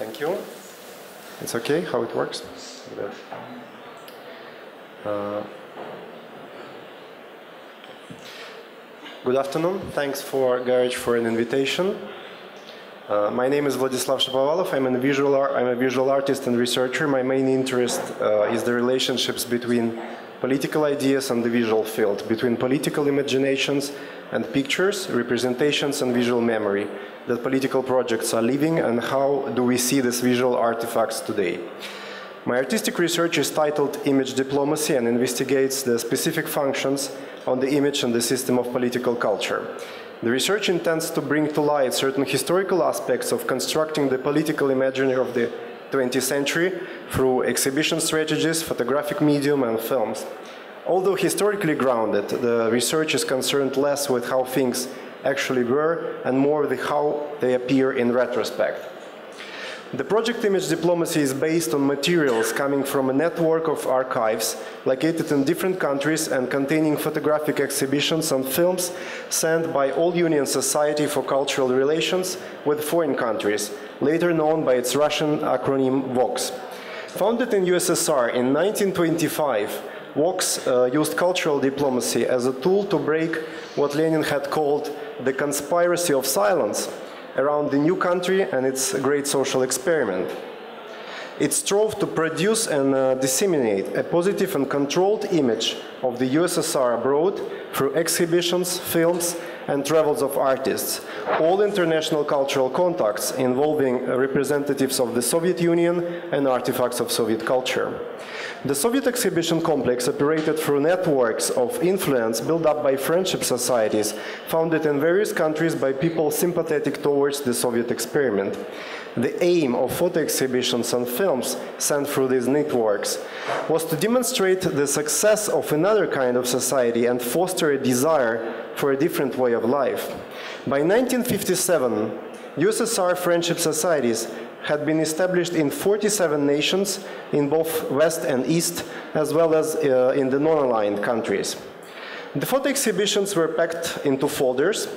Thank you. It's okay how it works? Uh, good afternoon. Thanks for Garage for an invitation. Uh, my name is Vladislav Shapovalov. I'm a visual I'm a visual artist and researcher. My main interest uh, is the relationships between political ideas and the visual field, between political imaginations and pictures, representations and visual memory that political projects are living and how do we see these visual artifacts today. My artistic research is titled Image Diplomacy and investigates the specific functions on the image and the system of political culture. The research intends to bring to light certain historical aspects of constructing the political imaginary of the 20th century through exhibition strategies, photographic medium, and films. Although historically grounded, the research is concerned less with how things actually were and more with how they appear in retrospect. The project Image Diplomacy is based on materials coming from a network of archives located in different countries and containing photographic exhibitions and films sent by All Union Society for Cultural Relations with foreign countries, later known by its Russian acronym VOKS. Founded in USSR in 1925, VOKS uh, used cultural diplomacy as a tool to break what Lenin had called the conspiracy of silence around the new country and its great social experiment. It strove to produce and uh, disseminate a positive and controlled image of the USSR abroad through exhibitions, films, and travels of artists, all international cultural contacts involving representatives of the Soviet Union and artifacts of Soviet culture. The Soviet exhibition complex operated through networks of influence built up by friendship societies founded in various countries by people sympathetic towards the Soviet experiment. The aim of photo exhibitions and films sent through these networks was to demonstrate the success of another kind of society and foster a desire for a different way of life. By 1957, USSR friendship societies had been established in 47 nations in both West and East, as well as uh, in the non-aligned countries. The photo exhibitions were packed into folders.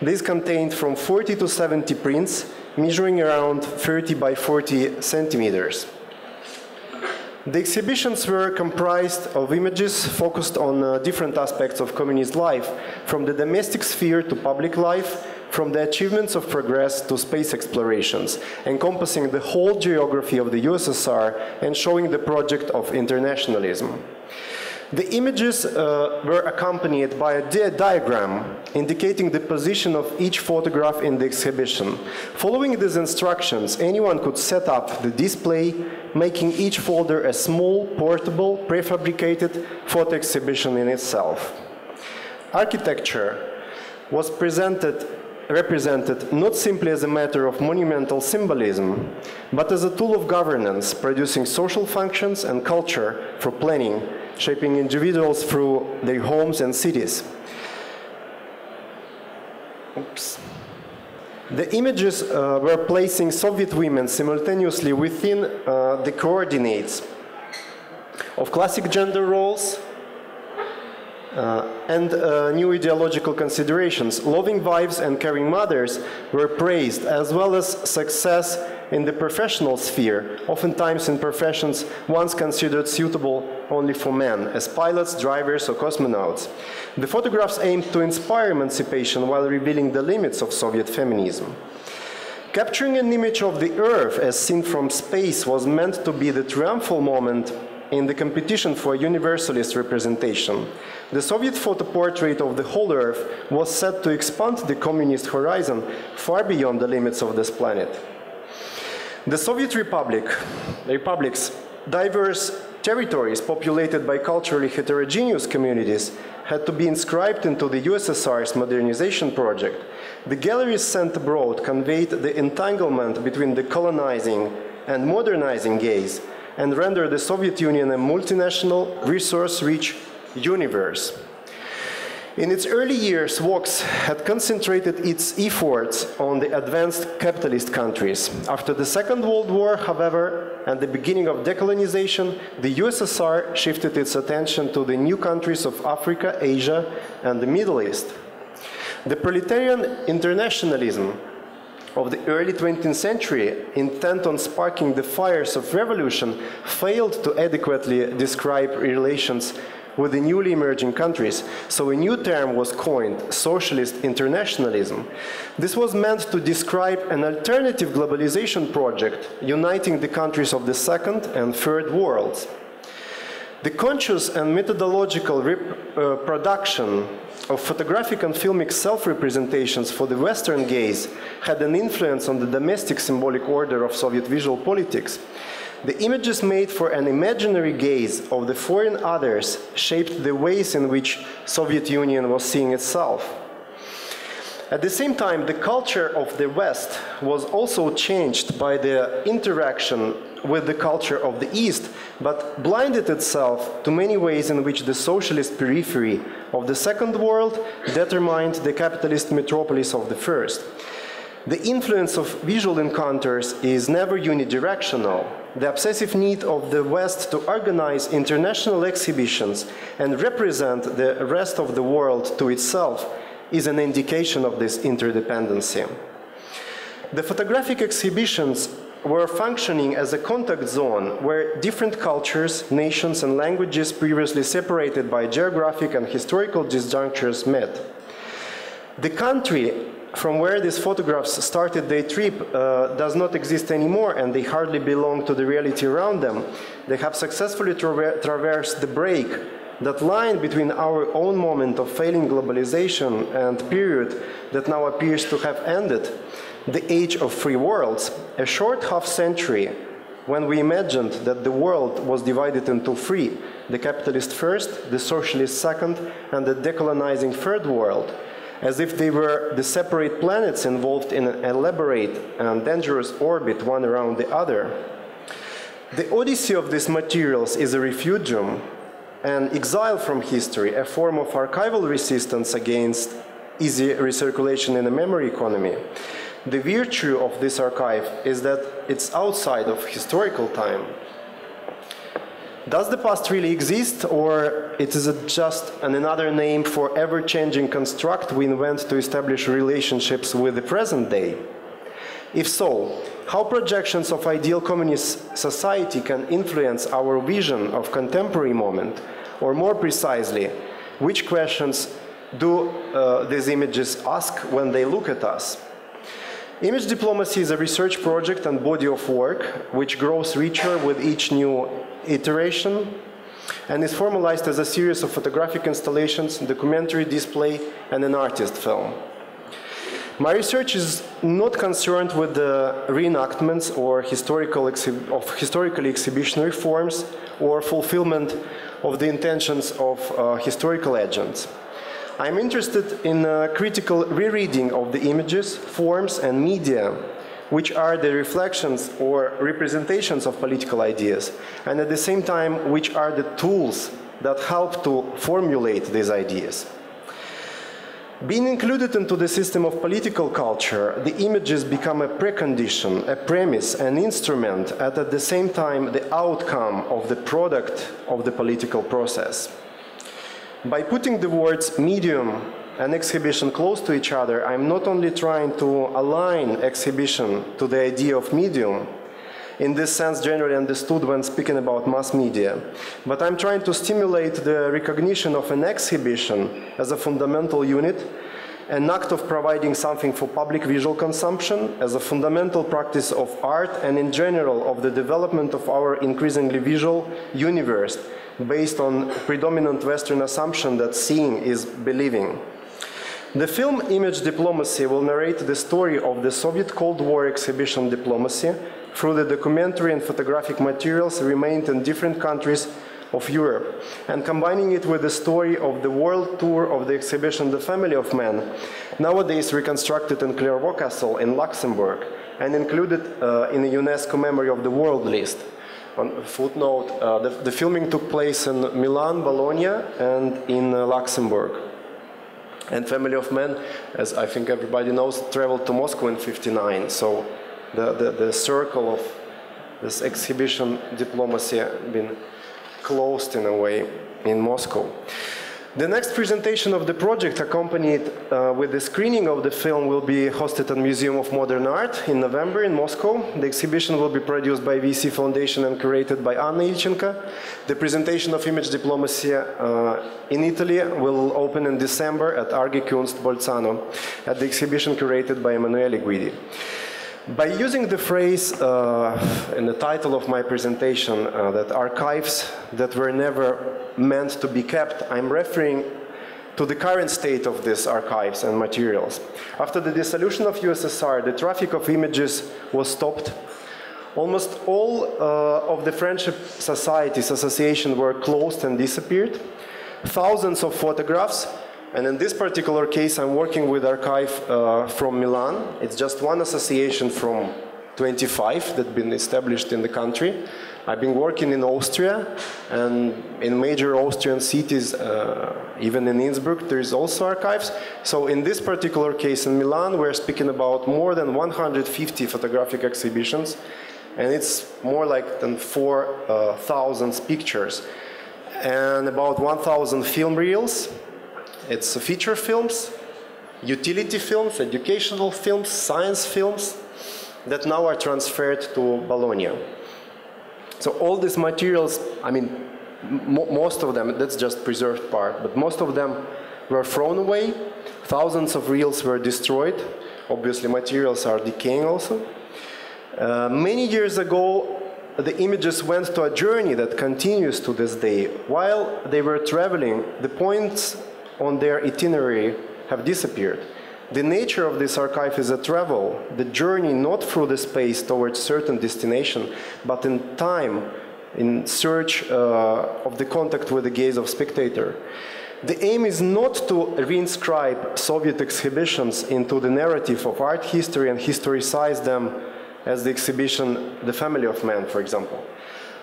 These contained from 40 to 70 prints, measuring around 30 by 40 centimeters. The exhibitions were comprised of images focused on uh, different aspects of communist life, from the domestic sphere to public life, from the achievements of progress to space explorations, encompassing the whole geography of the USSR and showing the project of internationalism. The images uh, were accompanied by a di diagram indicating the position of each photograph in the exhibition. Following these instructions, anyone could set up the display, making each folder a small, portable, prefabricated photo exhibition in itself. Architecture was presented represented not simply as a matter of monumental symbolism, but as a tool of governance, producing social functions and culture for planning, shaping individuals through their homes and cities. Oops. The images uh, were placing Soviet women simultaneously within uh, the coordinates of classic gender roles, uh, and uh, new ideological considerations. Loving wives and caring mothers were praised, as well as success in the professional sphere, oftentimes in professions once considered suitable only for men, as pilots, drivers, or cosmonauts. The photographs aimed to inspire emancipation while revealing the limits of Soviet feminism. Capturing an image of the Earth as seen from space was meant to be the triumphal moment in the competition for universalist representation. The Soviet photo portrait of the whole Earth was set to expand the communist horizon far beyond the limits of this planet. The Soviet Republic, republic's diverse territories populated by culturally heterogeneous communities had to be inscribed into the USSR's modernization project. The galleries sent abroad conveyed the entanglement between the colonizing and modernizing gaze and render the Soviet Union a multinational, resource-rich universe. In its early years, VOKS had concentrated its efforts on the advanced capitalist countries. After the Second World War, however, and the beginning of decolonization, the USSR shifted its attention to the new countries of Africa, Asia, and the Middle East. The proletarian internationalism of the early 20th century, intent on sparking the fires of revolution, failed to adequately describe relations with the newly emerging countries, so a new term was coined, socialist internationalism. This was meant to describe an alternative globalization project uniting the countries of the second and third worlds. The conscious and methodological reproduction uh, of photographic and filmic self-representations for the Western gaze had an influence on the domestic symbolic order of Soviet visual politics. The images made for an imaginary gaze of the foreign others shaped the ways in which Soviet Union was seeing itself. At the same time, the culture of the West was also changed by the interaction with the culture of the East, but blinded itself to many ways in which the socialist periphery of the Second World determined the capitalist metropolis of the First. The influence of visual encounters is never unidirectional. The obsessive need of the West to organize international exhibitions and represent the rest of the world to itself is an indication of this interdependency. The photographic exhibitions were functioning as a contact zone where different cultures, nations, and languages previously separated by geographic and historical disjunctures met. The country from where these photographs started their trip uh, does not exist anymore and they hardly belong to the reality around them. They have successfully traver traversed the break, that line between our own moment of failing globalization and period that now appears to have ended, the age of free worlds, a short half century when we imagined that the world was divided into three, the capitalist first, the socialist second, and the decolonizing third world, as if they were the separate planets involved in an elaborate and dangerous orbit one around the other. The odyssey of these materials is a refugium, an exile from history, a form of archival resistance against easy recirculation in the memory economy. The virtue of this archive is that it's outside of historical time. Does the past really exist, or it is just an another name for ever-changing construct we invent to establish relationships with the present day? If so, how projections of ideal communist society can influence our vision of contemporary moment, or more precisely, which questions do uh, these images ask when they look at us? Image diplomacy is a research project and body of work which grows richer with each new iteration and is formalized as a series of photographic installations, documentary display, and an artist film. My research is not concerned with the reenactments or historical of historically exhibitionary forms or fulfillment of the intentions of uh, historical agents. I'm interested in a critical rereading of the images, forms, and media which are the reflections or representations of political ideas, and at the same time, which are the tools that help to formulate these ideas. Being included into the system of political culture, the images become a precondition, a premise, an instrument, and at the same time, the outcome of the product of the political process. By putting the words medium and exhibition close to each other, I'm not only trying to align exhibition to the idea of medium, in this sense generally understood when speaking about mass media, but I'm trying to stimulate the recognition of an exhibition as a fundamental unit, an act of providing something for public visual consumption as a fundamental practice of art and in general of the development of our increasingly visual universe based on predominant Western assumption that seeing is believing. The film Image Diplomacy will narrate the story of the Soviet Cold War exhibition diplomacy through the documentary and photographic materials remained in different countries of Europe, and combining it with the story of the world tour of the exhibition The Family of Man, nowadays reconstructed in Clervaux Castle in Luxembourg, and included uh, in the UNESCO Memory of the World list. On footnote, uh, the, the, filming took place in Milan, Bologna, and in uh, Luxembourg. And Family of Men, as I think everybody knows, traveled to Moscow in 59. So the, the, the circle of this exhibition diplomacy been closed in a way in Moscow. The next presentation of the project, accompanied uh, with the screening of the film, will be hosted at Museum of Modern Art in November in Moscow. The exhibition will be produced by VC Foundation and curated by Anna Ilchenko. The presentation of image diplomacy uh, in Italy will open in December at Arge Kunst Bolzano at the exhibition curated by Emanuele Guidi. By using the phrase uh, in the title of my presentation uh, that archives that were never meant to be kept, I'm referring to the current state of these archives and materials. After the dissolution of USSR, the traffic of images was stopped. Almost all uh, of the friendship societies, associations were closed and disappeared. Thousands of photographs and in this particular case, I'm working with archive uh, from Milan. It's just one association from 25 that's been established in the country. I've been working in Austria and in major Austrian cities, uh, even in Innsbruck, there is also archives. So in this particular case in Milan, we're speaking about more than 150 photographic exhibitions, and it's more like than 4,000 uh, pictures, and about 1,000 film reels, it's feature films, utility films, educational films, science films that now are transferred to Bologna. So all these materials, I mean, most of them, that's just preserved part, but most of them were thrown away. Thousands of reels were destroyed. Obviously, materials are decaying also. Uh, many years ago, the images went to a journey that continues to this day. While they were traveling, the points on their itinerary have disappeared. The nature of this archive is a travel, the journey not through the space towards certain destination, but in time, in search uh, of the contact with the gaze of spectator. The aim is not to reinscribe Soviet exhibitions into the narrative of art history and historicize them as the exhibition The Family of Man, for example.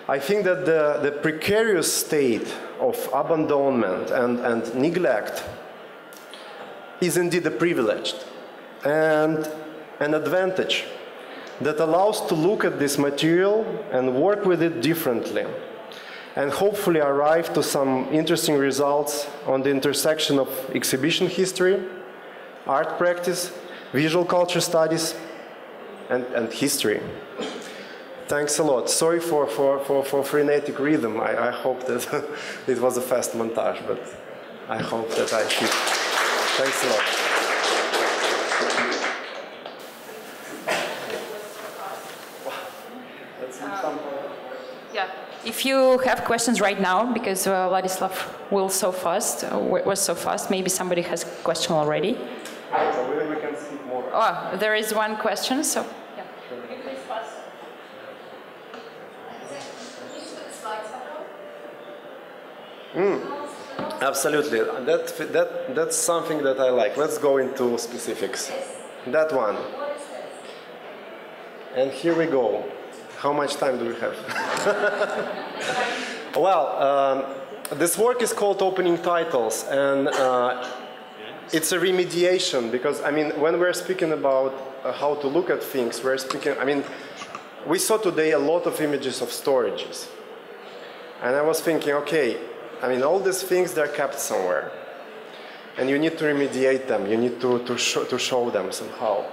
I think that the, the precarious state of abandonment and, and neglect is indeed a privilege and an advantage that allows to look at this material and work with it differently and hopefully arrive to some interesting results on the intersection of exhibition history, art practice, visual culture studies, and, and history. Thanks a lot. Sorry for, for, for, for frenetic rhythm. I, I hope that it was a fast montage, but I hope that I fit. Thanks a lot. Yeah, if you have questions right now, because uh, Vladislav will so fast, uh, was so fast, maybe somebody has a question already. So maybe we can speak more. Oh, there is one question, so. Absolutely. That, that, that's something that I like. Let's go into specifics. That one. And here we go. How much time do we have? well, um, this work is called Opening Titles, and uh, it's a remediation because, I mean, when we're speaking about uh, how to look at things, we're speaking, I mean, we saw today a lot of images of storages. And I was thinking, okay, I mean, all these things, they're kept somewhere. And you need to remediate them. You need to, to, show, to show them somehow.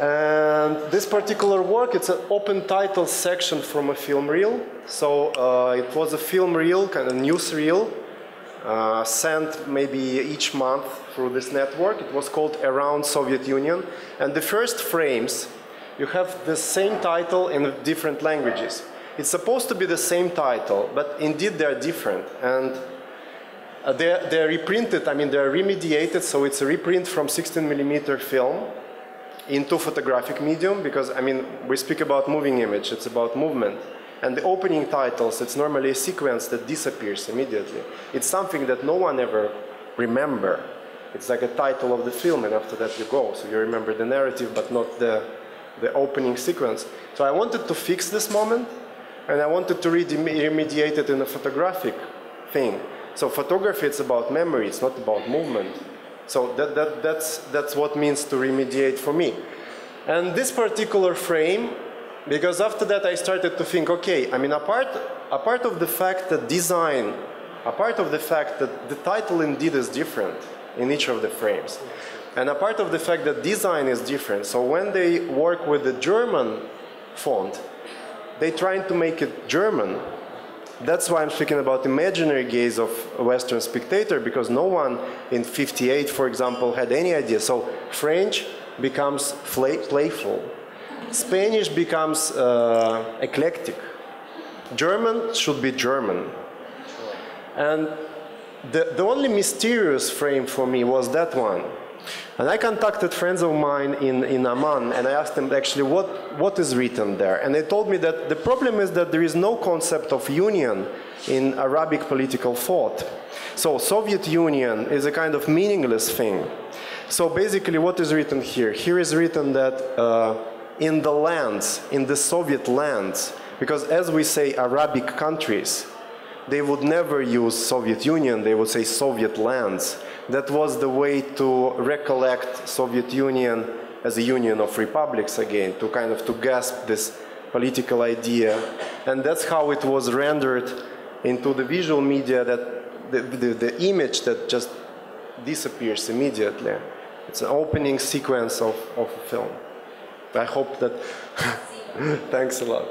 And this particular work, it's an open title section from a film reel. So uh, it was a film reel, kind of news reel, uh, sent maybe each month through this network. It was called Around Soviet Union. And the first frames, you have the same title in different languages. It's supposed to be the same title, but indeed they're different. And uh, they're, they're reprinted, I mean, they're remediated, so it's a reprint from 16 millimeter film into photographic medium, because, I mean, we speak about moving image, it's about movement. And the opening titles, it's normally a sequence that disappears immediately. It's something that no one ever remember. It's like a title of the film, and after that you go. So you remember the narrative, but not the, the opening sequence. So I wanted to fix this moment, and I wanted to remediate it in a photographic thing. So photography, it's about memory, it's not about movement. So that, that, that's, that's what means to remediate for me. And this particular frame, because after that I started to think, okay, I mean, apart, apart of the fact that design apart of the fact that the title indeed is different in each of the frames, and apart of the fact that design is different, so when they work with the German font, they trying to make it German. That's why I'm speaking about imaginary gaze of a Western spectator, because no one in 58, for example, had any idea. So French becomes playful. Spanish becomes uh, eclectic. German should be German. And the, the only mysterious frame for me was that one. And I contacted friends of mine in, in Amman and I asked them actually what, what is written there. And they told me that the problem is that there is no concept of union in Arabic political thought. So Soviet Union is a kind of meaningless thing. So basically what is written here? Here is written that uh, in the lands, in the Soviet lands, because as we say Arabic countries, they would never use Soviet Union, they would say Soviet lands. That was the way to recollect Soviet Union as a union of republics again, to kind of to grasp this political idea. And that's how it was rendered into the visual media that the, the, the image that just disappears immediately. It's an opening sequence of, of a film. I hope that, thanks a lot.